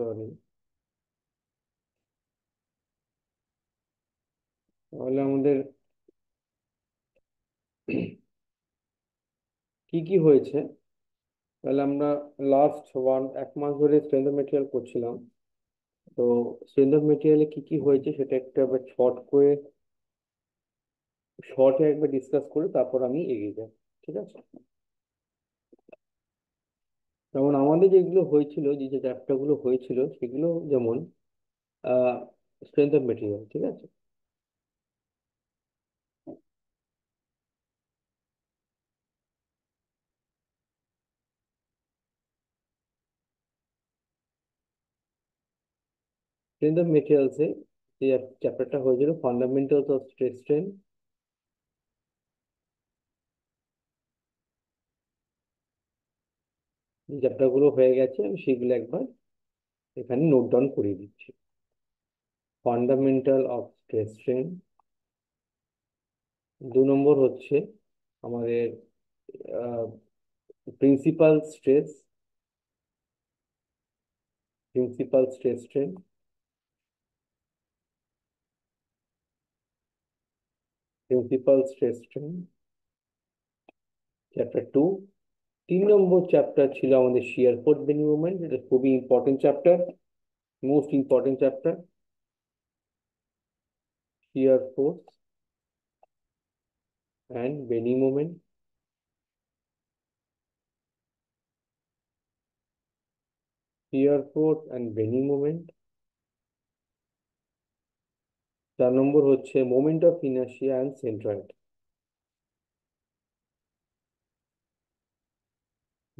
Sorry তাহলে আমাদের কি কি হয়েছে? তাহলে আমরা লাস্ট ওয়ান এক মাস ধরে স্ট্রেংথ অফ মেটেরিয়াল করছিলাম। তো স্ট্রেংথ অফ মেটেরিয়ালে কি কি হয়েছে সেটা একটু একবার শর্ট করে শর্টে একবার ডিসকাস করে তারপর আমি এগিয়ে যাব, ঠিক আছে? যেমন আমাদের যেগুলো হয়েছিল, যে যে চ্যাপ্টারগুলো হয়েছিল, সেগুলো যেমন স্ট্রেংথ অফ মেটেরিয়াল ঠিক আছে? স্ট্রেংথ অফ মেটেরিয়ালসে যে চ্যাপ্টারটা হয়েছিল ফান্ডামেন্টালস অফ স্ট্রেস স্ট্রেন চ্যাপ্টারগুলো হয়ে গেছে, আমি সেগুলো একবার এখানে নোট ডাউন করিয়ে দিচ্ছি। ফান্ডামেন্টাল অফ স্ট্রেস স্ট্রেন দু নম্বর হচ্ছে আমাদের principal stress principal stress strain principal stress strain chapter two তিন নম্বর চ্যাপ্টার ছিল আমাদের শিয়ার ফোর্স বেনি মুভমেন্ট এটা খুবই important chapter most important chapter shear force and বেনি মুভমেন্ট শিয়ার ফোর্স অ্যান্ড বেনি মুভমেন্ট চার নম্বর হচ্ছে moment of inertia and centroid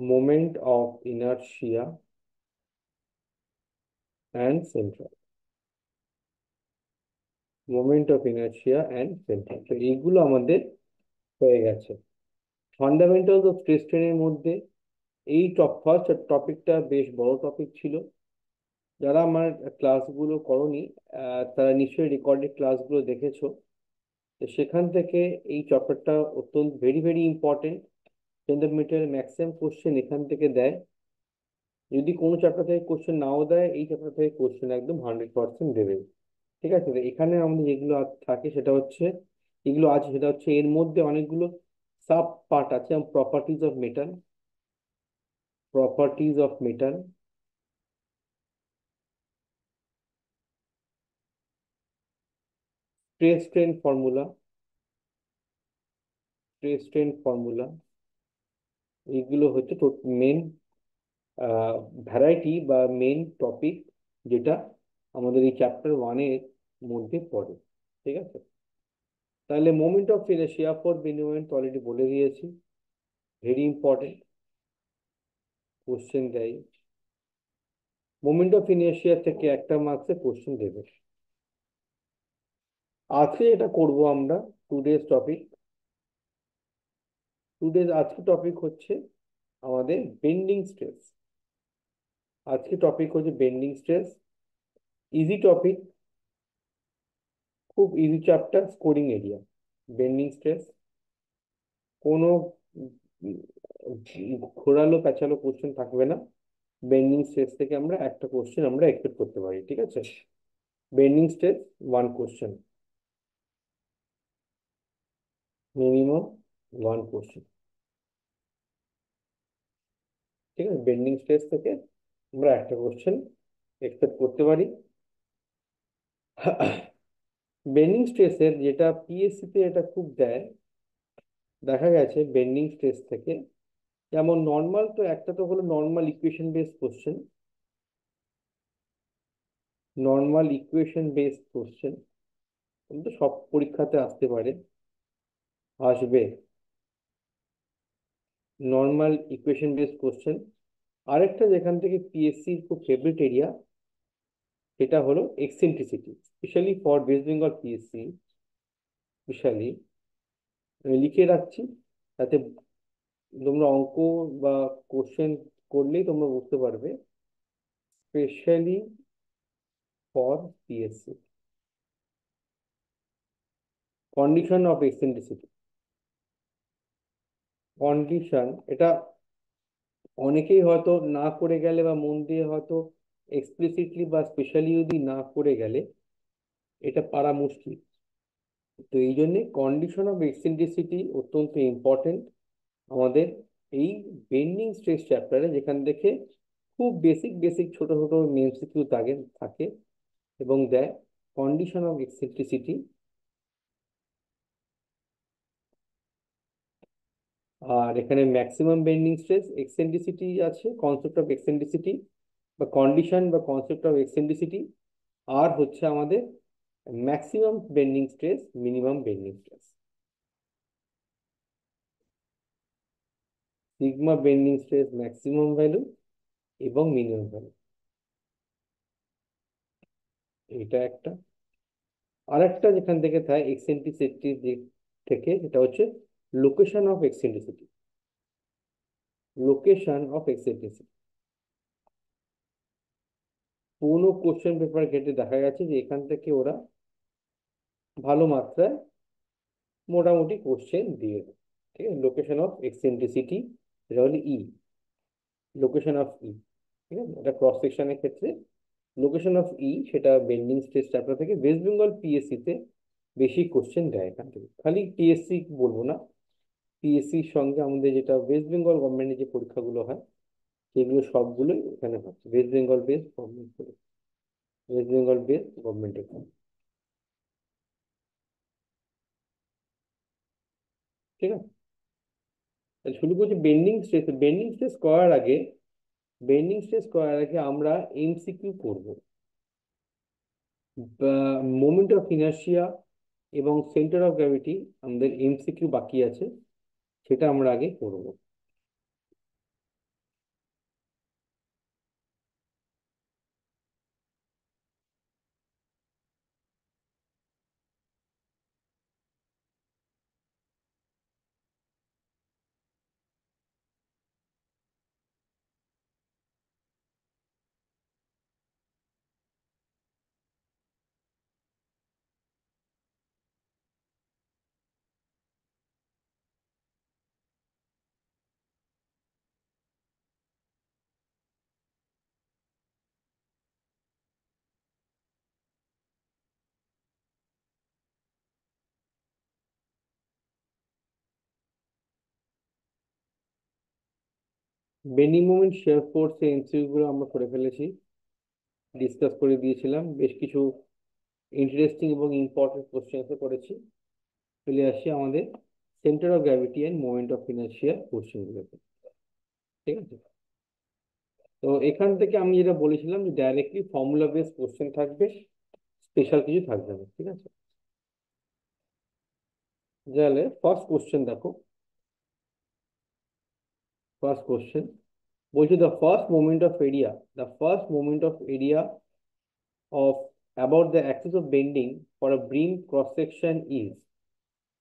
moment of inertia and centroid moment of inertia and centroid তো এইগুলো আমাদের হয়ে গেছে। ফান্ডামেন্টালস অফ স্ট্রেস স্ট্রেনের মধ্যে এই টপ ফার্স্ট টপিকটা বেশ বড় টপিক ছিল। যারা আমার ক্লাসগুলো করনি তারা নিশ্চয়ই রেকর্ডেড ক্লাসগুলো দেখেছ। সেখান থেকে এই চ্যাপ্টারটা অত্যন্ত very very important material maximum question এখান থেকে দেয়। যদি কোনো চ্যাপ্টার থেকে কোশ্চেন নাও দেয়, এই চ্যাপ্টার থেকে কোশ্চেন একদম হান্ড্রেড পার্সেন্ট দেবে। ঠিক আছে? তো এখানে আমাদের যেগুলো থাকে সেটা হচ্ছে, এগুলো আছে, সেটা হচ্ছে এর মধ্যে অনেকগুলো সাব পার্ট আছে, যেমন properties of metal properties of metal formula stress strain formula এইগুলো হচ্ছে মেন ভ্যারাইটি বা মেন টপিক যেটা আমাদের এই চ্যাপ্টার ওয়ানের মধ্যে পড়ে, ঠিক আছে? তাহলে মোমেন্ট অফ ফিনান্সিয়া ফর বিনিময়েন্ট অলরেডি বলে দিয়েছি ভেরি ইম্পর্টেন্ট কোশ্চেন দেয়। মোমেন্ট অফ ফিনান্সিয়া থেকে একটা মার্কসে কোশ্চেন দেবে। আজকে এটা করব আমরা টু ডেজ টপিক টুডে আজকে টপিক হচ্ছে আমাদের বেন্ডিং স্ট্রেস আজকে টপিক হচ্ছে বেন্ডিং স্ট্রেস ইজি টপিক খুব easy chapter scoring area bending stress কোনো ঘোরালো প্যাচালো কোশ্চেন থাকবে না। বেন্ডিং স্ট্রেস থেকে আমরা একটা কোশ্চেন আমরা এক্সপেক্ট করতে পারি, ঠিক আছে? Bending stress one question minimum one question ঠিক আছে? বেন্ডিং স্ট্রেস থেকে আমরা একটা কোশ্চেন এক্সপেক্ট করতে পারি। বেন্ডিং স্ট্রেসের যেটা পিএসসি তে এটা খুব দেয়, দেখা গেছে বেন্ডিং স্ট্রেস থেকে। যেমন নর্মাল তো একটা তো হলো normal equation based question normal equation based question সব পরীক্ষাতে আসতে পারে। আসবে। নর্মাল ইকুয়েশন বেসড কোশ্চেন আরেকটা যেখান থেকে পিএসসি খুব ফেভারিট এরিয়া সেটা হলো eccentricity specially for West Bengal PSC specially আমি লিখে রাখছি তাতে তোমরা অঙ্ক বা কোশ্চেন করলেই তোমরা বুঝতে পারবে specially for PSC condition of eccentricity condition এটা অনেকেই হয়তো না করে গেলে বা মন দিয়ে হয়তো এক্সপ্লিসিটলি বা স্পেশালি যদি না করে গেলে, এটা পারা মুশকিল। তো এই জন্যে কন্ডিশন অফ এক্সেন্ট্রিসিটি অত্যন্ত ইম্পর্টেন্ট আমাদের এই বেন্ডিং স্ট্রেস চ্যাপ্টারে যেখান থেকে খুব বেসিক বেসিক ছোট ছোট এমসিকিউ থাকে থাকে। এবং দেয় কন্ডিশন অফ এক্সেন্ট্রিসিটি আর এখানে ম্যাক্সিমাম বেন্ডিং স্ট্রেস এক্সেন্ট্রিসিটি আছে কনসেপ্ট অফ এক্সেন্ট্রিসিটি বা কন্ডিশন বা কনসেপ্ট অফ এক্সেন্ট্রিসিটি আর হচ্ছে আমাদের maximum bending stress minimum bending stress sigma bending stress maximum value এবং মিনিমাম ভ্যালু এটা একটা। আর একটা যেখান থেকে থাকে এক্সেন্ট্রিসিটি থেকে এটা হচ্ছে location of eccentricity location of eccentricity কোনো কোশ্চেন পেপার ঘেটে দেখা গেছে যে এখান থেকে ওরা ভালো মাত্রায় মোটামুটি কোশ্চেন দিয়ে দেয়। ঠিক আছে? লোকেশন অফ এক্সেন্ট্রিসিটি এটা হলো ই লোকেশন অফ ই ঠিক আছে? এটা ক্রস সেকশনের ক্ষেত্রে। লোকেশন অফ ই সেটা বেন্ডিং স্ট্রেস চ্যাপ্টার থেকে ওয়েস্ট বেঙ্গল পিএসসি তে বেশি কোশ্চেন দেয় এখান থেকে। খালি পিএসসি বলব না। পিএসসির সঙ্গে আমাদের যেটা ওয়েস্ট বেঙ্গল গভর্নমেন্টের যে পরীক্ষাগুলো হয়, সেগুলো সবগুলোই এখানে হচ্ছে। West Bengal base government West Bengal base government exam ঠিক আছে? শুরু করছি বেন্ডিং স্ট্রেস বেন্ডিং স্ট্রেস করার আগে বেন্ডিং স্ট্রেস করার আগে আমরা এমসিকিউ করব। মোমেন্ট অফ ইনার্শিয়া এবং সেন্টার অফ গ্র্যাভিটি আমাদের এমসিকিউ বাকি আছে। সেটা আমরা আগে করব। বেন্ডিং মোমেন্ট শেয়ার ফোর্স এর এমসিকিউ গুলো আমরা করে ফেলেছি। ডিসকাস করে দিয়েছিলাম। বেশ কিছু ইন্টারেস্টিং এবং ইম্পর্টেন্ট কোশ্চেন্স করেছি। চলে আসি আমাদের centre of gravity and moment of inertia কোশ্চেনগুলোতে ঠিক আছে? তো এখান থেকে আমি যেটা বলেছিলাম যে ডাইরেক্টলি ফর্মুলা বেস কোশ্চেন থাকবে স্পেশাল কিছু থাকবে ঠিক আছে? তাহলে ফার্স্ট কোশ্চেন দেখো। ফার্স্ট কোশ্চেন বলছি the first moment of area the first moment of area of, about the axis of bending for a beam cross section is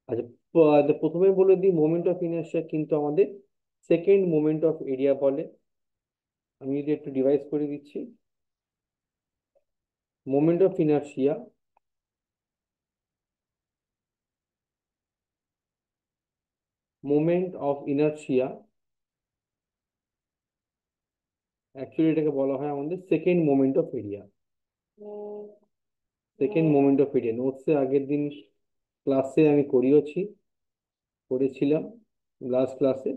আচ্ছা প্রথমে বলে দিই মোমেন্ট অফ ইনার্শিয়া কিন্তু আমাদের সেকেন্ড মোমেন্ট অফ এরিয়া বলে। আমি যদি একটু ডিভাইস করে দিচ্ছি। Moment of inertia moment of inertia actually এটাকে বলা হয় আমাদের second moment of area second moment of area নোটসে আগের দিন ক্লাসে আমি করিয়েছি করেছিলাম লাস্ট ক্লাসে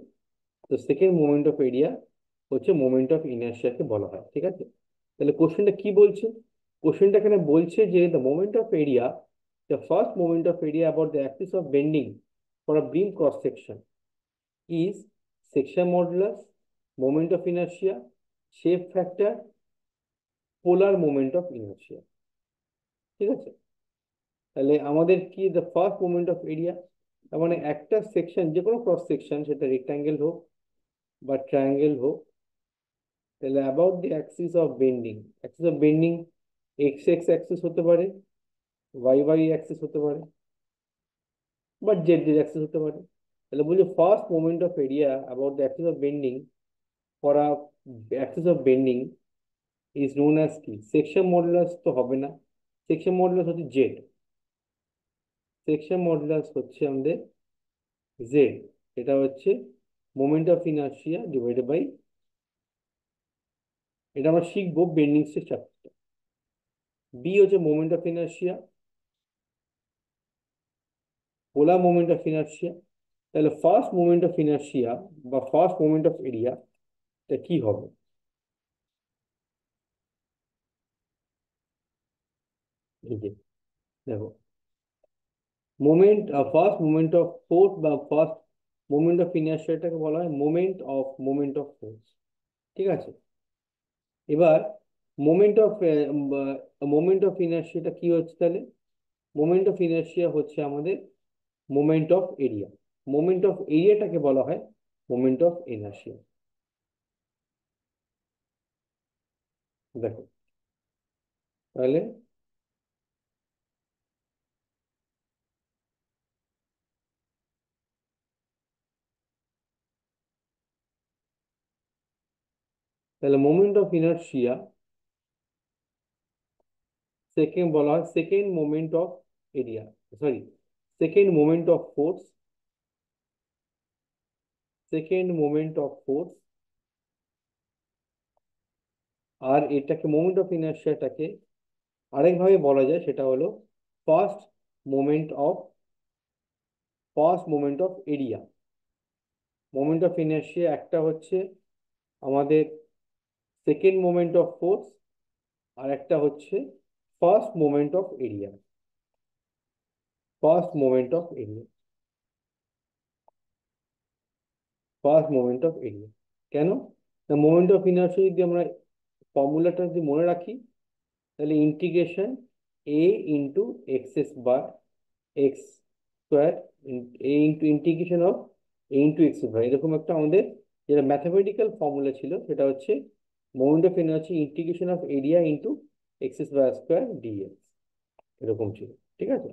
তো সেকেন্ড মোমেন্ট অফ এরিয়া হচ্ছে মোমেন্ট অফ ইনার্শিয়াকে বলা হয় ঠিক আছে? তাহলে কোশ্চেনটা কি বলছে? কোশ্চেনটা এখানে বলছে যে the moment of area the first moment of area about the axis of bending for a beam cross section is section modulus moment of inertia shape factor, polar moment of inertia. ঠিক আছে? তাহলে আমাদের কি the first moment of area তার মানে একটা section যে কোনো ক্রস সেকশন সেটা রেক্টাঙ্গেল হোক বা ট্রায়াঙ্গেল হোক, তাহলে about the axis of bending axis of bending X X axis হতে পারে ওয়াই ওয়াই অ্যাক্সিস হতে পারে, বা জেড জেড অ্যাক্সিস হতে পারে। তাহলে বলছি first moment of area about the axis of bending a axis of bending is known as কি সেকশন মডুলাস তো হবে না। সেকশন মডুলাস হচ্ছে জেড সেকশন মডুলাস হচ্ছে আমাদের জেড এটা হচ্ছে moment of inertia divided by এটা আমরা শিখব বেন্ডিং স্ট্রেস বি হচ্ছে moment of inertia polar moment of inertia তাহলে ফার্স্ট মোমেন্ট অফ ইনার্শিয়া বা ফার্স্ট মোমেন্ট অফ এরিয়া এটা কি হবে? দেখো। Moment first moment of force বা ফার্স্ট মোমেন্ট অফ ইনার্শিয়াটাকে বলা হয় moment of moment of force ঠিক আছে? এবার মোমেন্ট অফ মোমেন্ট অফ ইনার্শিয়াটা কি হচ্ছে তাহলে? মোমেন্ট অফ ইনার্শিয়া হচ্ছে আমাদের moment of area moment of এরিয়াটাকে বলা হয় মোমেন্ট অফ ইনার্শিয়া দেখো তাহলে তাহলে মোমেন্ট অফ ইনার্শিয়া সেকেন্ড বলা হয় second moment of area sorry second moment of force second moment of force আর এটাকে মোমেন্ট অফ ইনার্শিয়াটাকে আরেকভাবে বলা যায়, সেটা হলো first moment of first moment of area moment of inertia একটা হচ্ছে আমাদের সেকেন্ড মোমেন্ট অফ ফোর্স আর একটা হচ্ছে first moment of area first moment of area first moment of area কেন? মোমেন্ট অফ ইনার্শিয়া যদি আমরা ফর্মুলাটা যদি মনে রাখি, তাহলে integration A into X S bar X square A into integration of A into X bar এরকম একটা আমাদের যেটা ম্যাথামেটিক্যাল ফর্মুলা ছিল, সেটা হচ্ছে moment of energy integration of area into X bar square DX এরকম ছিল, ঠিক আছে?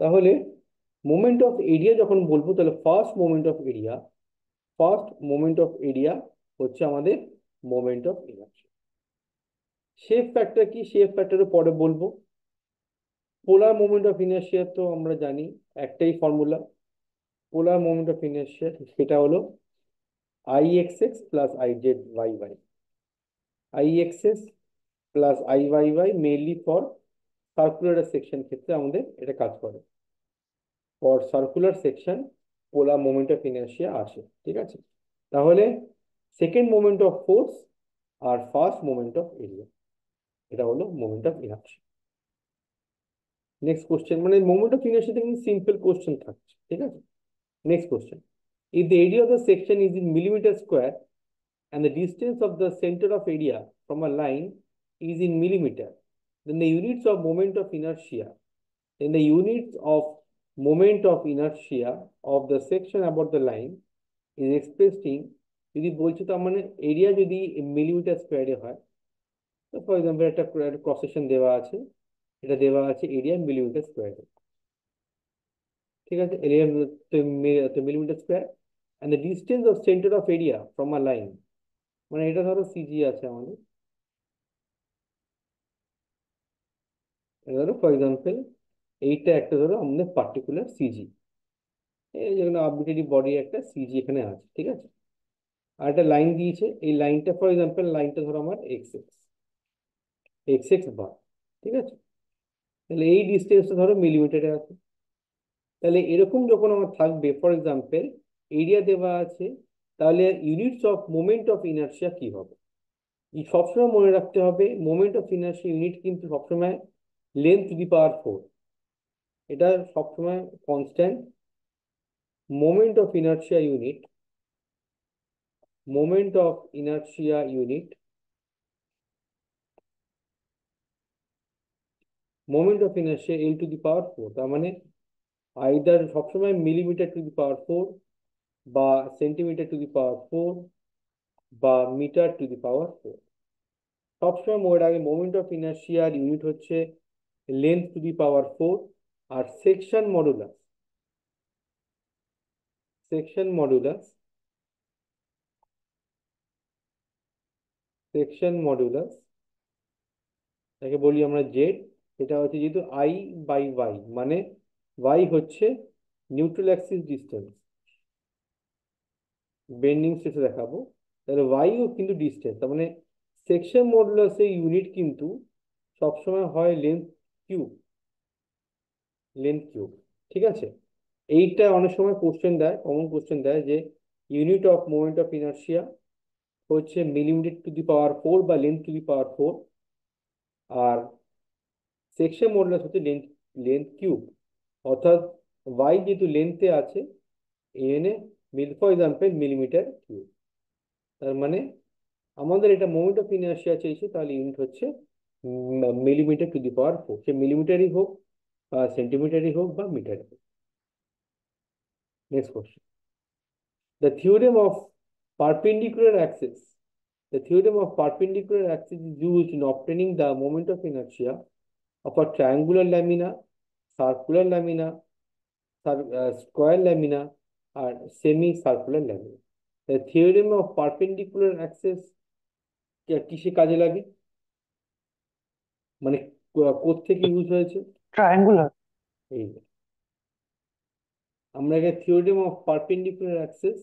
তাহলে মোমেন্ট অফ এরিয়া যখন বলব, তাহলে first moment of area first moment of area হচ্ছে আমাদের moment of energy shape factor কি? শেপ ফ্যাক্টরের পরে বলব। পোলার মোমেন্ট অফ ইনার্শিয়া তো আমরা জানি, একটাই formula polar moment of inertia সেটা হলো I X X plus I Z Y Y I X X plus I Y Y mainly for circular section ক্ষেত্রে আমাদের এটা কাজ করে। For circular section polar moment of inertia আসে, ঠিক আছে? তাহলে সেকেন্ড মোমেন্ট অফ ফোর্স আর ফার্স্ট মোমেন্ট অফ এরিয়া এটা হলো moment of inertia next question মানে মোমেন্ট অফ ইনার্শিয়া কিন্তু সিম্পল কোশ্চেন থাকছে ঠিক আছে next question if the area of the section is in millimeter square and the distance of the center of area from a line is in millimeter then the units of moment of inertia then the units of moment of inertia of the section about the line is expressed in যদি বলছো তার মানে area যদি millimetre স্কোয়ারে হয় for example একটা cross section দেওয়া আছে। এটা দেওয়া আছে এরিয়া মিলিমিটার স্কোয়ারে ঠিক আছে? Area millimetre square and the distance of centre of area from a line মানে এটা ধরো সিজি আছে আমাদের। ধরো ফর এক্সাম্পল এইটা একটা ধরো আমাদের পার্টিকুলার সিজি এই যেখানে আরবিটারি বডি একটা সিজি এখানে আছে, ঠিক আছে? আর একটা লাইন দিয়েছে। এই লাইনটা ফর এক্সাম্পল লাইনটা ধরো আমার X X X X bar ঠিক আছে? তাহলে এই ডিস্টেন্সটা ধরো মিলিমিটারে আছে। তাহলে এরকম যখন আমার থাকবে ফর এক্সাম্পল এরিয়া দেওয়া আছে, তাহলে units of moment of inertia কি হবে? সবসময় মনে রাখতে হবে মোমেন্ট অফ ইনার্শিয়া ইউনিট কিন্তু সবসময় length to the power four এটা সবসময় constant moment of inertia unit moment of inertia unit moment of inertia L to the power four তার মানে আইদার সবসময় millimetre to the power four বা centimetre to the power four বা metre to the power four সবসময় মনে রাখবে moment of ইনার্শিয়ার unit হচ্ছে length to the power four R section modulus section modulus section modulus তাকে বলি আমরা জেড এটা হচ্ছে যেহেতু আই বাই ওয়াই মানে ওয়াই হচ্ছে নিউট্রাল অ্যাক্সিস ডিস্টেন্স বেন্ডিং স্ট্রেসে দেখাবো। তাহলে ওয়াইও কিন্তু ডিস্টেন্স তার মানে সেকশন মডুলাসের ইউনিট কিন্তু সবসময় হয় লেন্থ কিউব লেন্থ কিউব ঠিক আছে? এইটা অনেক সময় কোশ্চেন দেয় কমন কোশ্চেন দেয় যে unit of moment of inertia হচ্ছে millimetre to the power four বা length to the power four R section modulus হচ্ছে লেন্থ লেন্থ কিউব অর্থাৎ ওয়াই যেহেতু লেন্থে আছে, এন এ মিল ফর এক্সাম্পল মিলিমিটার কিউব তার মানে আমাদের এটা মোমেন্ট অফ ইনার্শিয়া চাইছে তাহলে ইউনিট হচ্ছে millimetre to the power four সে মিলিমিটারই হোক বা সেন্টিমিটারই হোক বা মিটারই হোক। Next question the theorem of perpendicular axis, the theorem of perpendicular axis is used in obtaining the moment of of a triangular lamina circular lamina uh, square lamina or semicircular lamina the theorem of perpendicular axis কিসে কাজে লাগে মানে কোত্থেকে use হয়েছে triangular এই আমরা এখানে theorem of perpendicular Axis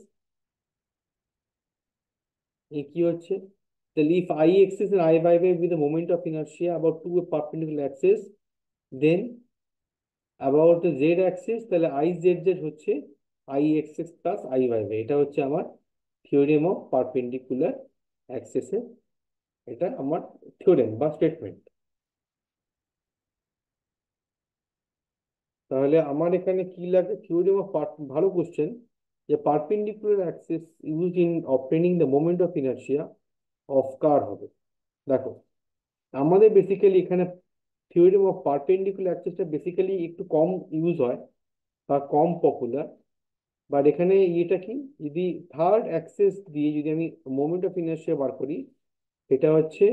এই কি হচ্ছে তাহলে if i axis and i y y with the moment of inertia about two perpendicular axis, then about the z axis, তাহলে i z z হচ্ছে i x plus i y y, এটা হচ্ছে আমার theorem of perpendicular অ্যাক্সিসের এটা আমার theorem বা statement তাহলে আমার এখানে কি লাগে থিওরেম অফ ভালো কোশ্চেন যে perpendicular axis use in obtaining the moment of inertia of কার হবে। দেখো, আমাদের বেসিক্যালি এখানে থিওরিম অফ পারপেন্ডিকুলার অ্যাক্সিসটা বেসিক্যালি একটু কম ইউজ হয় বা কম পপুলার বাট এখানে ইয়েটা কি? যদি থার্ড অ্যাক্সেস দিয়ে যদি আমি মোমেন্ট অফ ইনার্শিয়া বার করি, এটা হচ্ছে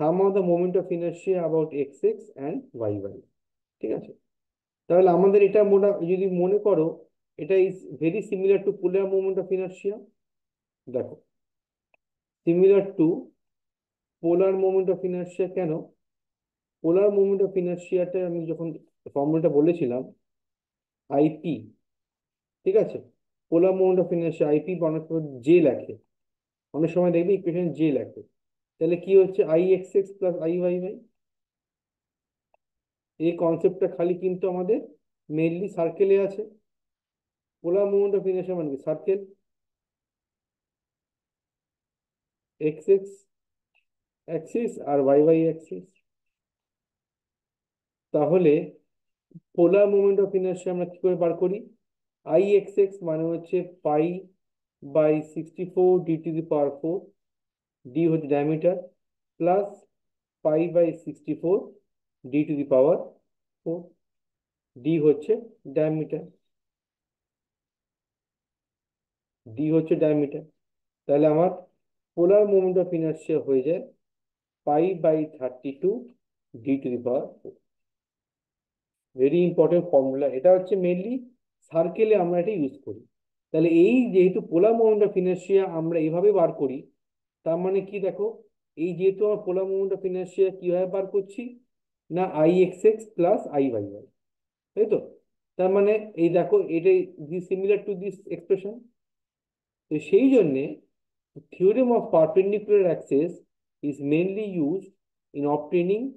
sum of the moment of inertia about X X and Y Y ঠিক আছে? তাহলে আমাদের এটা মোটা, যদি মনে করো, এটা is very similar to polar moment of inertia দেখো similar to polar moment of inertia কেন? পোলার মোমেন্ট অফ ইনার্শিয়াটা আমি যখন ফর্মুলাটা বলেছিলাম আইপি ঠিক আছে? Polar moment of inertia IP অনেক জে লেখে। অনেক সময় দেখবি ইকুয়েশন জে লেখে। তাহলে কি হচ্ছে? I X X plus I Y Y এই কনসেপ্টটা খালি কিন্তু আমাদের মেনলি সার্কেলে আছে। পোলার মোমেন্ট অফ ইনার্শিয়া মানে কি? সার্কেল এক্স এক্স অ্যাক্সিস আর ওয়াই ওয়াই অ্যাক্সিস তাহলে পোলার মোমেন্ট অফ ইনার্শিয়া আমরা কি করে বার করি? আই এক্স এক্স মানে হচ্ছে pi by sixty four D to the power four D হচ্ছে diameter plus pi by sixty four D to the power four D হচ্ছে diameter D হচ্ছে diameter তাহলে আমার পোলার মোমেন্ট অফ ইনার্শিয়া হয়ে যায় pi by thirty two D to the power four very important formula এটা হচ্ছে mainly সার্কেলে আমরা এটা ইউজ করি। তাহলে এই যেহেতু পোলার মোমেন্ট অফ ইনার্শিয়া আমরা এইভাবে বার করি, তার মানে কি দেখো? এই যেহেতু আমরা পোলার মোমেন্ট অফ ইনার্শিয়া কীভাবে বার করছি? না I X X plus I Y Y তাই তো? তার মানে এই দেখো, এটাই সিমিলার টু দিস এক্সপ্রেশন তো সেই জন্যে theorem of perpendicular axis is mainly used in obtaining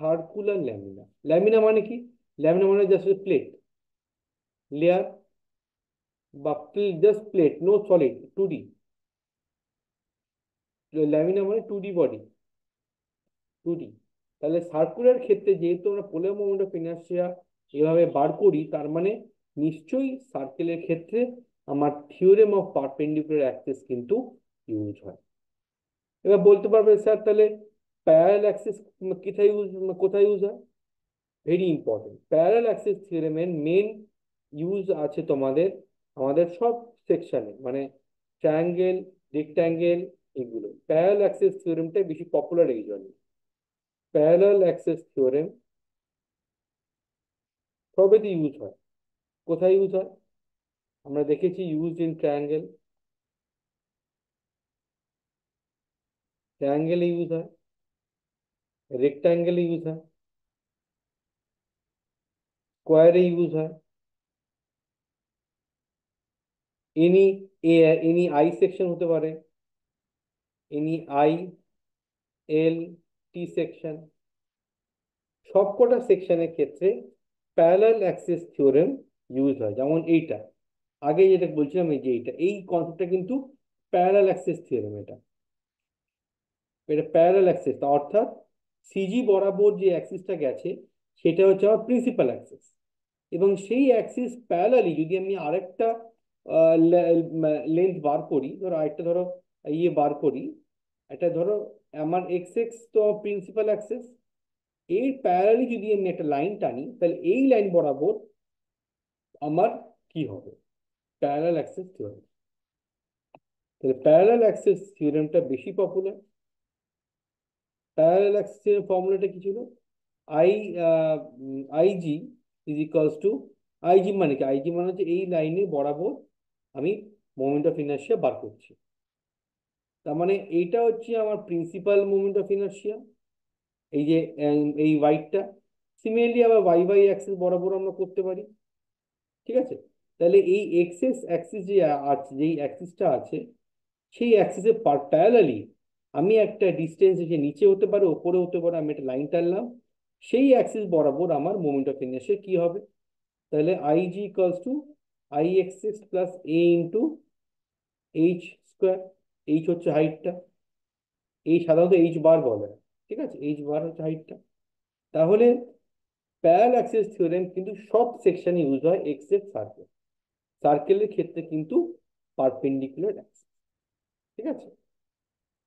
circular lamina. Lamina মানে কি? Lamina মানে just a plate, layer বা just plate, no solid, 2D. Lamina মানে 2D বডি 2D তাহলে সার্কুলার ক্ষেত্রে যেহেতু আমরা পোলার মোমেন্ট অফ ইনার্শিয়া এভাবে বার করি তার মানে নিশ্চয়ই সার্কেলের ক্ষেত্রে আমার থিওরেম অফ পারপেন্ডিকুলার অ্যাক্সিস কিন্তু ইউজ হয়। এবার বলতে পারবে স্যার তাহলে প্যারাল অ্যাক্সিস কোথায় ইউজ কোথায় ইউজ হয়? ভেরি ইম্পর্টেন্ট প্যারাল অ্যাক্সিস থিওরেমের মেন ইউজ আছে তোমাদের, আমাদের সব সেকশানে মানে ট্রায়াঙ্গেল রেক্ট্যাঙ্গেল এগুলো। প্যারাল অ্যাক্সিস থিওরেমটাই বেশি পপুলার এই জন্য। প্যারাল অ্যাক্সিস থিওরেম সবেতে ইউজ হয়? কোথায় ইউজ হয়? আমরা দেখেছি ইউজ ইন ট্রায়াঙ্গেল ট্রায়াঙ্গেলে ইউজ হয় রেক্ট্যাঙ্গেলে ইউজ হয় স্কোয়ারে ইউজ হয় এনি এনি আই সেকশন হতে পারে any I L T section সবকটা সেকশনের ক্ষেত্রে প্যারালাল অ্যাক্সিস থিওরেম ইউজ হয় যেমন এইটা আগে যেটা বলছিলাম এই যে এইটা এই কনসেপ্টটা কিন্তু প্যারালাল অ্যাক্সিস থিওরেম এটা। এটা প্যারালাল অ্যাক্সিস অর্থাৎ সিজি বরাবর যে অ্যাক্সিসটা গেছে, সেটা হচ্ছে আমার প্রিন্সিপাল অ্যাক্সেস এবং সেই অ্যাক্সিস প্যারালালি যদি আমি আরেকটা লেন্থ বার করি, ধরো আরেকটা ধরো ইয়ে বার করি, এটা ধরো আমার এক্স এক্স তো প্রিন্সিপাল অ্যাক্সেস এর প্যারালি যদি আমি একটা লাইন টানি, তাহলে এই লাইন বরাবর আমার কি হবে? প্যারালাল অ্যাক্সেস থিওরেম তাহলে প্যারালাল অ্যাক্সিস থিওরেমটা বেশি পপুলার প্যারালাল অ্যাক্সিসের ফর্মুলাটা কি ছিল? I IG is equals to IG মানে কি? আইজি মানে হচ্ছে এই লাইনে বরাবর আমি মোমেন্ট অফ ইনার্শিয়া বার করছি। তার মানে এইটা হচ্ছে আমার প্রিন্সিপাল মোমেন্ট অফ ইনার্শিয়া এই যে এই ওয়াইটটা সিমিলারলি আবার ওয়াই ওয়াই অ্যাক্সিস বরাবর আমরা করতে পারি। ঠিক আছে? তাহলে এই এক্সেস অ্যাক্সিস যে আছে যেই অ্যাক্সিসটা আছে, সেই অ্যাক্সিসের প্যারালালি আমি একটা ডিস্টেন্স এসে নিচে হতে পারে, ওপরে হতে পারে, আমি একটা লাইন টানলাম, সেই অ্যাক্সিস বরাবর আমার মোমেন্ট অফ ইনার্শিয়া কি হবে? তাহলে I G equals to I axis plus A into H square H হচ্ছে হাইটটা এই সাধারণত এইচ বার বলে ঠিক আছে? এইচ বার হচ্ছে হাইটটা তাহলে প্যারাল অ্যাক্সিস থিওরেম কিন্তু সব সেকশানে ইউজ হয় এক্সেপ্ট সার্কেল সার্কেলের ক্ষেত্রে কিন্তু পারপেন্ডিকুলার অ্যাক্সিস ঠিক আছে?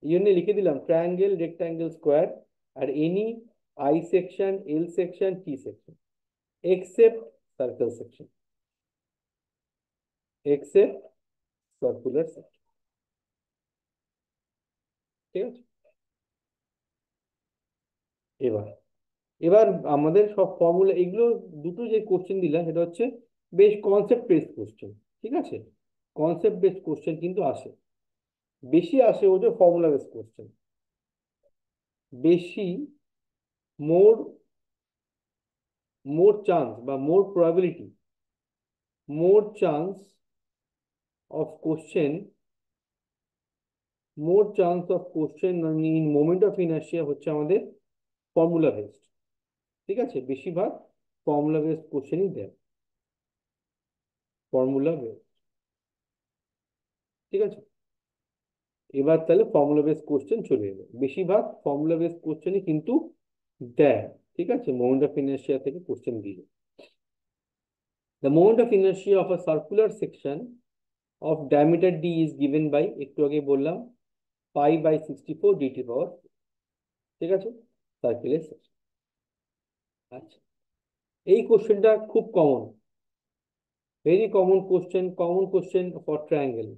এই জন্য লিখে দিলাম triangle rectangle square R any I section L section T section except circle section except circular section ঠিক আছে? এবার এবার আমাদের সব ফর্মুলা এগুলো দুটো যে কোশ্চেন দিলাম সেটা হচ্ছে বেশ কনসেপ্ট বেসড কোশ্চেন ঠিক আছে? কনসেপ্ট বেসড কোশ্চেন কিন্তু আসে। বেশি আসে ওদের ফর্মুলা বেসড কোশ্চেন বেশি মোর মোর চান্স বা more probability more chance of question more chance of question in moment of inertia হচ্ছে আমাদের ফর্মুলা বেসড ঠিক আছে? বেশিরভাগ ফর্মুলা বেসড কোশ্চেনই দেয়। ফর্মুলা বেসড ঠিক আছে? এবার তাহলে ফর্মুলা বেস কোশ্চেন চলে এলো। বেশিরভাগ ফর্মুলা বেস কোশ্চেনই কিন্তু দেয়, ঠিক আছে? মোমেন্ট অফ ইনার্শিয়া থেকে কোশ্চেন দিল the of inertia of a circular section of diameter d is given by, একটু আগে বললাম, pi by 64 dt পাওয়ার ঠিক আছে? সার্কেলের সেকশন আচ্ছা। এই কোশ্চেনটা খুব common very common question common question for triangle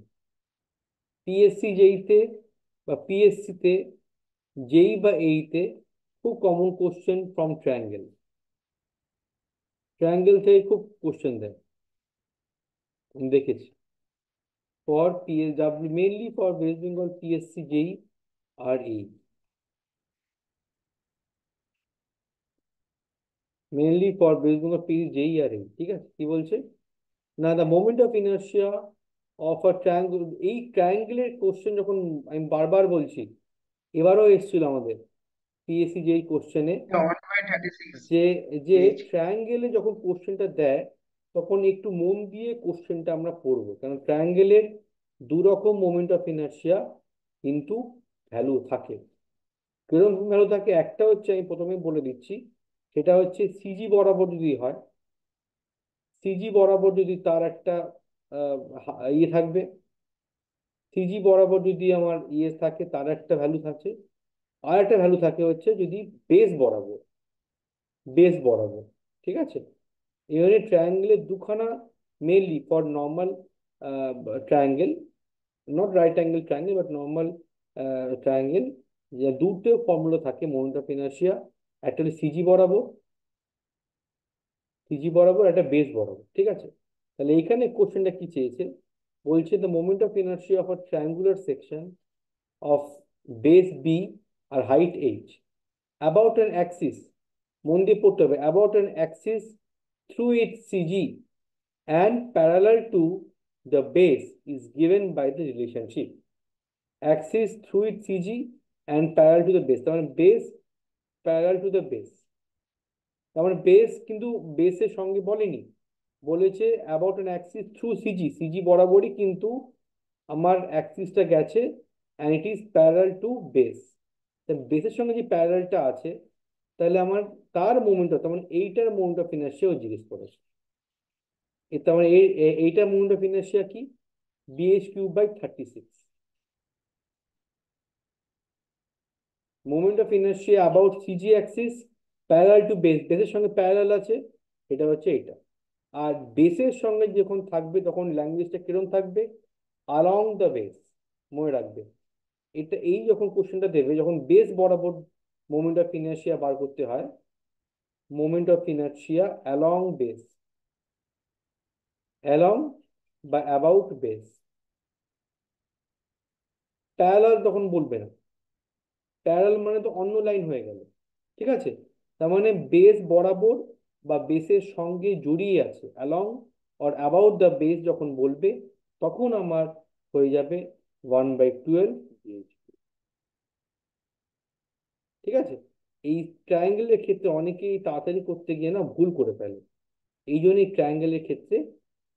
PSC যেইতে বা পিএসসিতে যেই বা এইতে খুব common question from triangle triangle থেকে খুব কোশ্চেন দেয় আমি দেখেছি for PSW mainly for West Bengal PSC JE R AE mainly for West Bengal P JE R AE ঠিক আছে কি বলছে না the moment of inertia of a triangle এই ট্রায়াঙ্গেলের কোশ্চেন যখন আমি বারবার বলছি এবারও এসেছিল আমাদের পিএসসি যেই কোশ্চেনে যে যে ট্রায়াঙ্গেলে যখন কোশ্চেনটা দেয় তখন একটু মন দিয়ে কোশ্চেনটা আমরা পড়ব কারণ ট্রায়াঙ্গেলের দু রকম মোমেন্ট অফ ইনার্শিয়া কিন্তু ভ্যালু থাকে। কীরকম ভ্যালু থাকে? একটা হচ্ছে আমি প্রথমে বলে দিচ্ছি সেটা হচ্ছে সিজি বরাবর যদি হয় সিজি বরাবর যদি তার একটা ইয়ে থাকবে। সিজি বরাবর যদি আমার ইয়ে থাকে, তার একটা ভ্যালু থাকে আর একটা ভ্যালু থাকে হচ্ছে যদি বেস বরাবর বেস বরাবর, ঠিক আছে? এবারে ট্রায়াঙ্গেলের দুখানা mainly for normal triangle not right angle triangle but normal triangle দুটো ফর্মুলা থাকে মোমেন্ট ইনার্শিয়া একটা সিজি বরাবর সিজি বরাবর, একটা বেস বরাবর, ঠিক আছে? তাহলে এইখানে কোশ্চেনটা কি চেয়েছে? বলছে the moment of inertia of a triangular section of base B R height H about an axis মন দিয়ে পড়তে হবে about an axis through it CG and parallel to the base is given by the relationship axis through it CG and parallel to the base তার মানে base parallel to the base তার মানে base কিন্তু বেসের সঙ্গে বলেনি। বলেছে about an axis through CG CG বরাবরই কিন্তু আমার অ্যাক্সিসটা গেছে and it is parallel to base বেসের সঙ্গে যে প্যারালটা আছে, তাহলে আমার তার মোমেন্ট তার মানে এইটার মোমেন্ট অফ ইনার্সিয়াও জিজ্ঞেস করেছে। তার মানে এই এইটার মোমেন্ট অফ ইনার্সিয়া কি? BH cube by thirty six moment of inertia about CG axis parallel to base বেসের সঙ্গে প্যারাল আছে, এটা হচ্ছে এটা আর বেসের সঙ্গে যখন থাকবে, তখন ল্যাঙ্গুয়েজটা কিরম থাকবে? আলং দ্য বেস মনে রাখবে। এটা, এই যখন কোশ্চেনটা দেবে যখন বেস বরাবর মোমেন্ট অফ ইনার্সিয়া বার করতে হয় moment of inertia along base along বা অ্যাবাউট বেস প্যারাল তখন বলবে না। প্যারাল মানে তো অন্য লাইন হয়ে গেল। ঠিক আছে? তার মানে বেস বরাবর বা বেসের সঙ্গে জড়িয়ে আছে along or about the base যখন বলবে, তখন আমার হয়ে যাবে ওয়ান বাই টুয়েলভ ঠিক আছে? এই ট্রায়াঙ্গেলের ক্ষেত্রে অনেকেই তাড়াতাড়ি করতে গিয়ে না ভুল করে ফেলে। এই জন্য ট্রায়াঙ্গেলের ক্ষেত্রে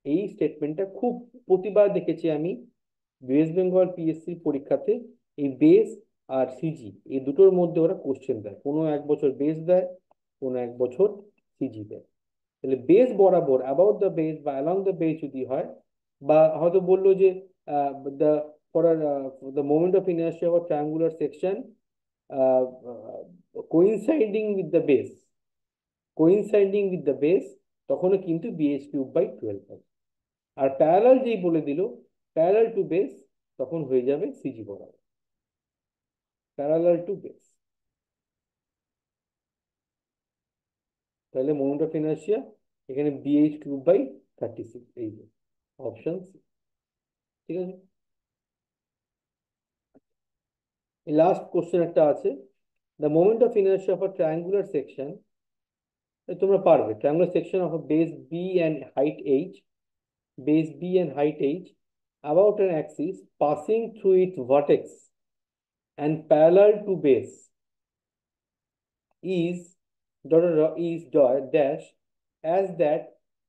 এই স্টেটমেন্টটা খুব প্রতিবার দেখেছি আমি ওয়েস্ট বেঙ্গল পিএসসি পরীক্ষাতে, এই বেস আর সিজি এই দুটোর মধ্যে ওরা কোশ্চেন দেয়। কোনো এক বছর বেস দেয়, কোনো এক বছর সিজি দেয় তাহলে বেস বরাবর অ্যাবাউট দ্য বেস বা অ্যালং দ্য বেস যদি হয়, বা হয়তো বলল যে the for the moment of inertia of triangular section coinciding with the base coinciding with the base তখনও কিন্তু বিএস কিউব বাই টুয়েলভ হবে। আর প্যারাল যেই বলে দিল প্যারাল টু বেস তখন হয়ে যাবে সিজি বরাবর। প্যারাল টু বেস তাহলে মোমেন্ট অফ ইনার্সিয়া এখানে BH cube by thirty six এই যে অপশন ঠিক আছে? লাস্ট কোশ্চেন একটা আছে the moment of inertia of a triangular section তোমরা পারবে triangular section of base B and height H base B and height H about an axis passing through its vertex and parallel to base is dot is dot dash as that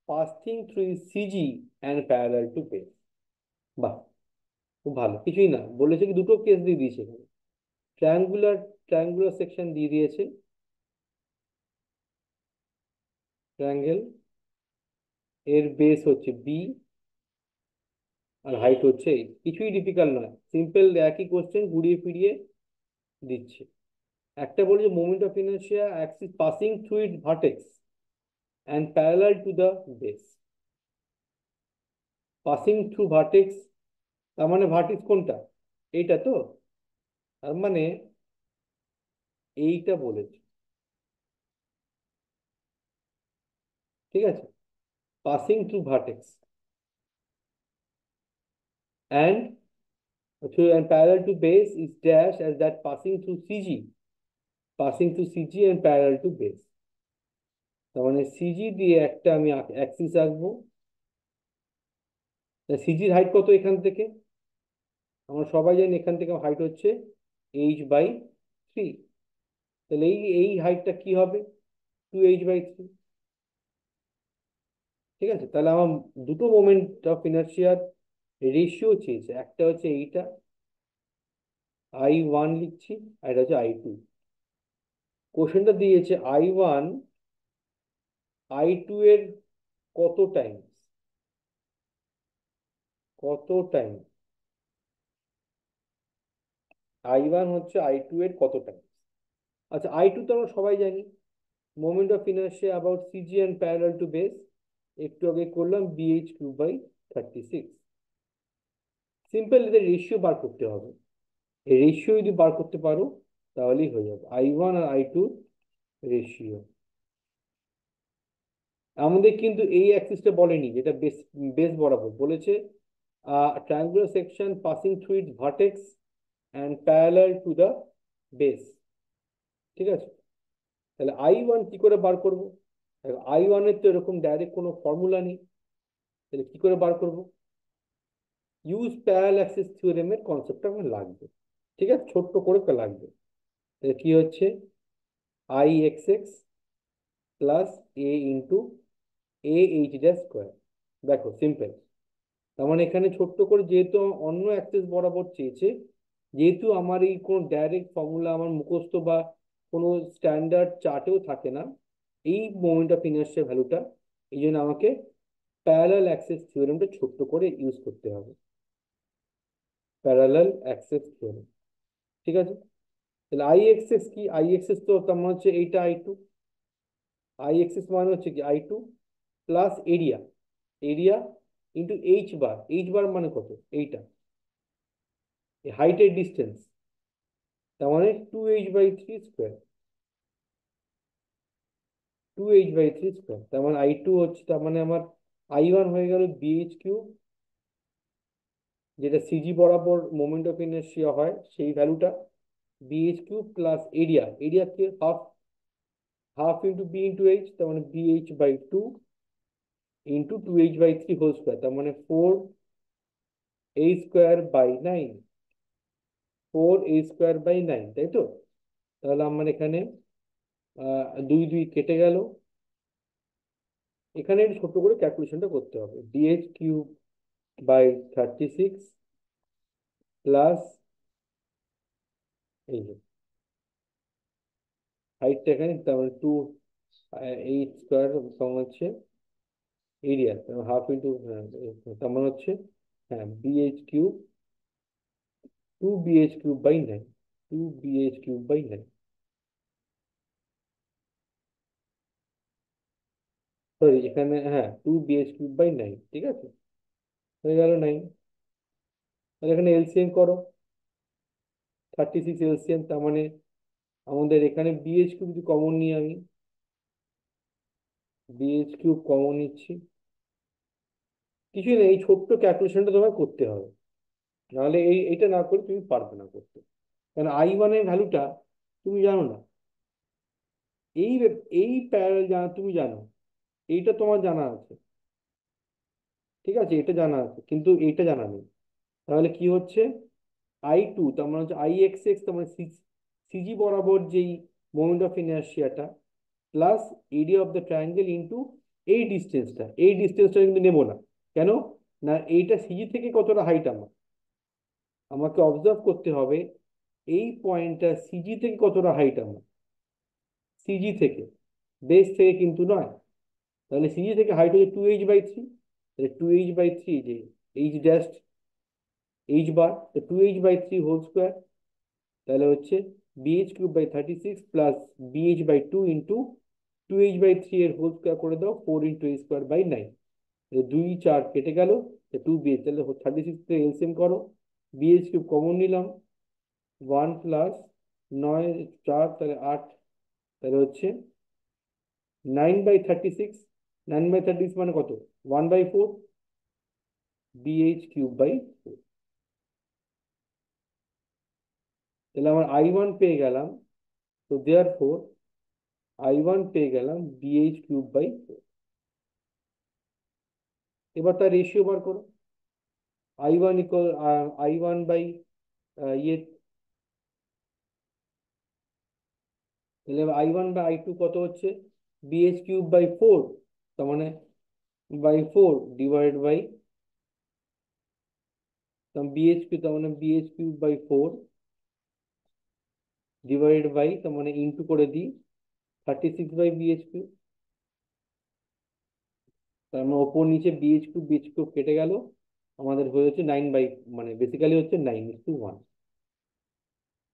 passing through CG and parallel to base. বাহ, খুব ভালো। কিছুই না, বলেছে কি দুটো case দিয়ে দিয়েছে এখানে। ট্রায়াঙ্গুলার ট্রায়াঙ্গুলার সেকশন দিয়ে দিয়েছে। ট্রায়াঙ্গেল এর বেস হচ্ছে বি আর হাইট হচ্ছে কিছুই ডিফিকাল্ট নয়। সিম্পল একই কোশ্চেন ঘুরিয়ে ফিরিয়ে দিচ্ছে। একটা বলছে moment of inertia axis passing through it vertex and parallel to the base passing through vertex তার মানে ভার্টেক্স কোনটা? এইটা তো? তার মানে এইটা বলেছে। ঠিক আছে? Passing through vertex and through and parallel to base is dash as that passing through passing through CG and parallel to base. তার মানে সিজি দিয়ে একটা আমি অ্যাক্সিস আঁকবো। সিজির হাইট কত এখান থেকে? আমরা সবাই জানি এখান থেকে হাইট হচ্ছে এইচ বাই থ্রি তাহলে এই এই হাইটটা কি হবে? টু এইচ বাই থ্রি ঠিক আছে? তাহলে আমার দুটো মোমেন্ট অফ ইনার্সিয়ার রেশিও চেয়েছে। একটা হচ্ছে এইটা। আই ওয়ান লিখছি আর এটা হচ্ছে আই টু কোশ্চেনটা দিয়েছে আই ওয়ান আই টু এর কত টাইম কত টাইম আই ওয়ান হচ্ছে আই টু এর কত টাইম আচ্ছা আই টু তো আমরা সবাই জানি। Moment of inertia about CG and parallel to base একটু আগে করলাম BH cube by thirty six simple এদের রেশিও বার করতে হবে। এই রেশিও যদি বার করতে পারো তাহলেই হয়ে যাবে। আই ওয়ান আর আই টু রেশিও আমাদের কিন্তু এই অ্যাক্সিসটা বলেনি, যেটা বেস বেস বরাবর। বলেছে triangular section passing through it vertex and parallel to the base ঠিক আছে? তাহলে আই ওয়ান কী করে বার করব? আই ওয়ানের তো এরকম ডাইরেক্ট কোনো ফর্মুলা নেই। তাহলে কী করে বার করব? ইউজ প্যারাল অ্যাক্সিস থিওরেমের কনসেপ্টটা আমার লাগবে। ঠিক আছে? ছোট্ট করে লাগবে। কি হচ্ছে? I X X plus A into A H dash square দেখো সিম্পল তার মানে এখানে ছোট্ট করে যেহেতু অন্য অ্যাক্সেস বরাবর চেয়েছে, যেহেতু আমার এই কোনো ডাইরেক্ট ফর্মুলা আমার মুখস্থ বা কোনো স্ট্যান্ডার্ড চার্টেও থাকে না, এই মোমেন্ট অফ ইনার্সিয়া ভ্যালুটা এই জন্য আমাকে প্যারালাল অ্যাক্সেস থিওরেমটা ছোট্ট করে ইউজ করতে হবে। প্যারালাল অ্যাক্সেস থিওরেম ঠিক আছে? তাহলে আই এক্সেস কি? আই এক্সেস তো তার মানে হচ্ছে এইটা আই টু আই এক্সেস মানে হচ্ছে কি? I two plus area area into H bar H bar মানে কত? এইটা। হাইটের ডিস্টেন্স তার মানে two H by three square two H by three square তার মানে আই টু হচ্ছে, তার মানে আমার আই ওয়ান হয়ে গেল বিএইচ কিউ যেটা সিজি বরাবর মোমেন্ট অফ ইনার্সিয়া হয়, সেই ভ্যালুটা BH cube plus area area কে half half into B into H তার মানে BH by two into two H by three whole square তার মানে four A square by nine four A square by nine তাই তো? তাহলে আমার এখানে দুই দুই কেটে গেল। এখানে ছোট করে ক্যালকুলেশনটা করতে হবে। DH cube by thirty six plus এই যে হাইটটা এখানে তার মানে টু এইট স্কোয়ার সমান হচ্ছে এরিয়া হাফ ইন্টু তার মানে হচ্ছে হ্যাঁ BH cube two BH cube by nine two BH cube by nine sorry এখানে হ্যাঁ two BH cube by nine ঠিক আছে? হয়ে গেল নাইন তাহলে এখানে এলসিএম করো। থার্টি সিক্স এলসিএম তার মানে আমাদের এখানে বিএইচ কিউব যদি কমন নিই আমি বিএইচ কিউব কমন নিচ্ছি। কিছুই না, এই ছোট্ট ক্যালকুলেশনটা তোমার করতে হবে। নাহলে এই, এটা না করে তুমি পারবে না করতে। কারণ আই ওয়ানের ভ্যালুটা তুমি জানো না। এই এই প্যারাল জানা তুমি জানো, এইটা তোমার জানা আছে। ঠিক আছে, এটা জানা আছে, কিন্তু এইটা জানা নেই। তাহলে কি হচ্ছে? আই টু তার মানে হচ্ছে আই এক্স এক্স তার মানে সিজি বরাবর যেই moment of ইনার্সিয়াটা plus area of the triangle into এই ডিস্টেন্সটা এই ডিস্টেন্সটা কিন্তু নেব না। কেন? না, এইটা সিজি থেকে কতটা হাইট আমার? আমাকে অবজার্ভ করতে হবে, এই পয়েন্টটা সিজি থেকে কতটা হাইট আমার? সিজি থেকে। বেস থেকে কিন্তু নয়। তাহলে সিজি থেকে হাইট হচ্ছে টু এইচ বাই থ্রি তাহলে টু এইচ বাই থ্রি যে এইচ ড্যাশ এইচ বার তো two H by three whole square তাহলে হচ্ছে BH cube by thirty six plus BH by two into two H by three এর whole square করে দাও four into H square by nine দুই চার কেটে গেল টু বিএইচ তাহলে থার্টি সিক্স থেকে এলসিএম করো বিএইচ কিউব কমন নিলাম ওয়ান প্লাস নয় চার, তাহলে আট, তাহলে হচ্ছে nine by thirty six nine by thirty six মানে কত? One by four BH cube by four তাহলে আমার আই ওয়ান পেয়ে গেলাম, তো দেয়ার ফোর আই ওয়ান পেয়ে গেলাম বিএইচ কিউব বাই এবার তার রেশিও বার করো। I one equal I one by ইয়ে তাহলে I one by I two কত হচ্ছে? বিএইচ কিউব বাই ফোর তার মানে by four divide by BH cube তার মানে BH cube by four divide by তার মানে ইন্টু করে দিই thirty six by BH cube তার মানে ওপর নিচে বিএইচ কিউব বিএইচ কিউব কেটে গেল, আমাদের হয়ে হচ্ছে নাইন বাই মানে বেসিক্যালি হচ্ছে nine is two one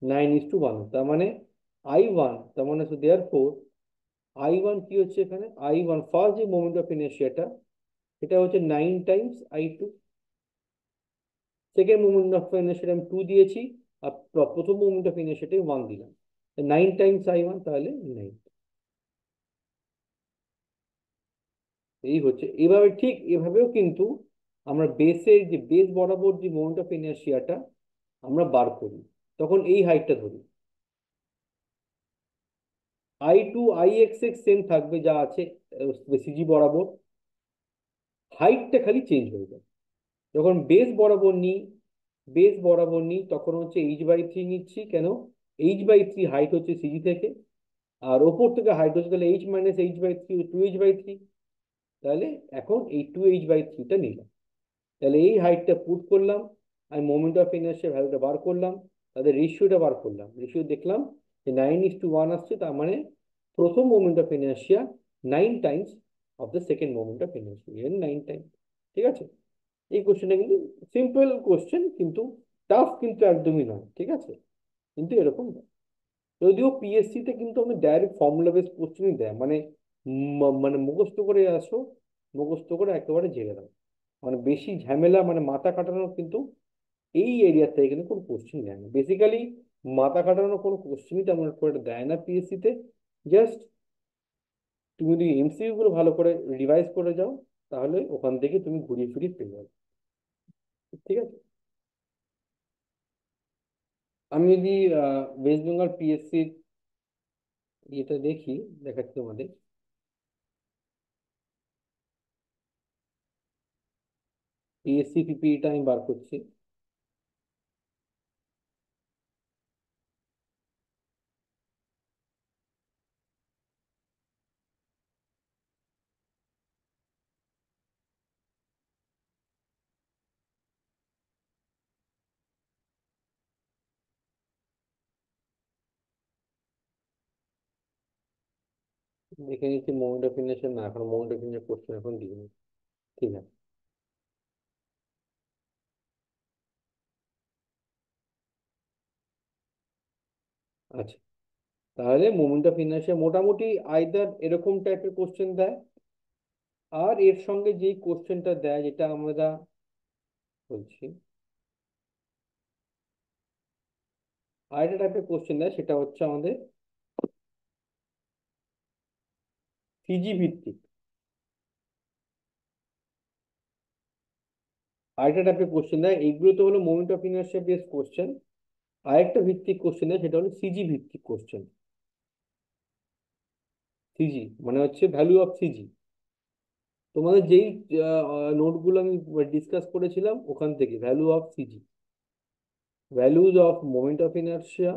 nine is two one তার মানে আই ওয়ান তার মানে দেয়ার ফোর আই ওয়ান কি হচ্ছে এখানে? আই ওয়ান ফার্স্ট যে মোমেন্ট অফ ইনার্সিয়াটা এটা হচ্ছে nine times I two second moment of ইনার্সিয়াটা আমি টু দিয়েছি আর প্রথম মোমেন্ট অফ ইনার্সিয়াটাই ওয়ান দিলাম। নাইন টাইমস আই ওয়ান তাহলে নাইন এই হচ্ছে। এভাবে ঠিক এভাবেও কিন্তু আমরা বেসের যে বেস বরাবর যে মোমেন্ট অফ ইনার্সিয়াটা আমরা বার করি। তখন এই হাইটটা ধরি। I two I X X same থাকবে যা আছে সিজি বরাবর। হাইটটা খালি চেঞ্জ হয়ে যায়। যখন বেস বরাবর নিই বেস বরাবর নিই, তখন হচ্ছে এইচ বাই থ্রি নিচ্ছি, কেন? এইচ বাই থ্রি হাইট হচ্ছে সিজি থেকে, আর ওপর থেকে হাইট হচ্ছে তাহলে H minus H by three two H by three তাহলে এখন এই টু এইচ বাই থ্রিটা নিলাম। তাহলে এই হাইটটা পুট করলাম, আমি মোমেন্ট অফ ইনার্সিয়া ভ্যালুটা বার করলাম, তাদের রেশিওটা বার করলাম। রেশিও দেখলাম যে নাইন ইস টু ওয়ান আসছে, তার মানে প্রথম moment of inertia nine times of the second moment of inertia nine time ঠিক আছে? এই কোশ্চেনটা কিন্তু সিম্পল কোশ্চেন কিন্তু টাফ কিন্তু একদমই নয়, ঠিক আছে? কিন্তু এরকম যদিও পিএসসিতে কিন্তু আমি ডাইরেক্ট ফর্মুলা বেস কোশ্চেনই দেয় মানে মানে মুখস্থ করে আসো, মুখস্থ করে একেবারে জেনে দাও মানে বেশি ঝামেলা মানে মাথা কাটানো কিন্তু এই এরিয়া থেকে কিন্তু কোনো কোশ্চেন দেয় না। বেসিক্যালি মাথা কাটানোর কোনো কোশ্চেনই তেমন করে দেয় না পিএসসিতে জাস্ট তুমি যদি এমসিকিউ গুলো ভালো করে রিভাইজ করে যাও, তাহলে ওখান থেকে তুমি ঘুরিয়ে ফিরিয়ে পেয়ে যাবে। ঠিক আছে? আমি যদি ওয়েস্ট বেঙ্গল পিএসসির ইয়েটা দেখি, দেখাচ্ছি তোমাদের। পিএসসি পিপিটা আমি বার করছি। দেখে নিচ্ছি মোমেন্ট অফ না, এখন মোমেন্ট অফ ইনার্সিয়া কোশ্চেন এখন দিইনি ঠিক আছে। আচ্ছা তাহলে মোমেন্ট ইনার্সিয়া মোটামুটি আইদার এরকম টাইপের কোশ্চেন দেয়, আর এর সঙ্গে যেই কোশ্চেনটা দেয়, যেটা আমরা বলছি আরেকটা টাইপের কোশ্চেন দেয়, সেটা হচ্ছে আমাদের সিজি ভিত্তিক। আরেকটা টাইপের কোশ্চেন দেয়, এইগুলো তো হলো moment of inertia base question আরেকটা ভিত্তিক কোশ্চেন দেয়, সেটা হলো সিজি ভিত্তিক কোশ্চেন সিজি মানে হচ্ছে ভ্যালু অফ সিজি তোমাদের যেই নোটগুলো আমি ডিসকাস করেছিলাম, ওখান থেকে value of CG values of moment of inertia